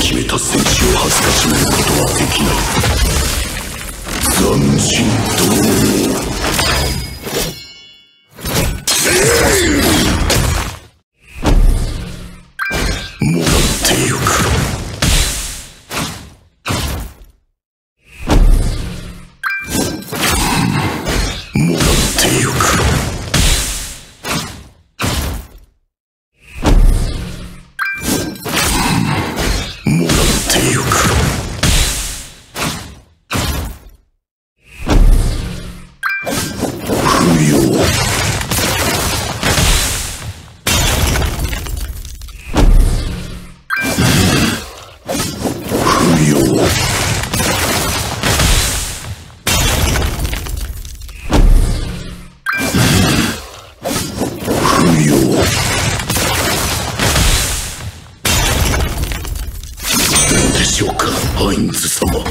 決めた戦士を恥ずかしめることはできない。斬新ともらってゆくもらってゆくハインズ様。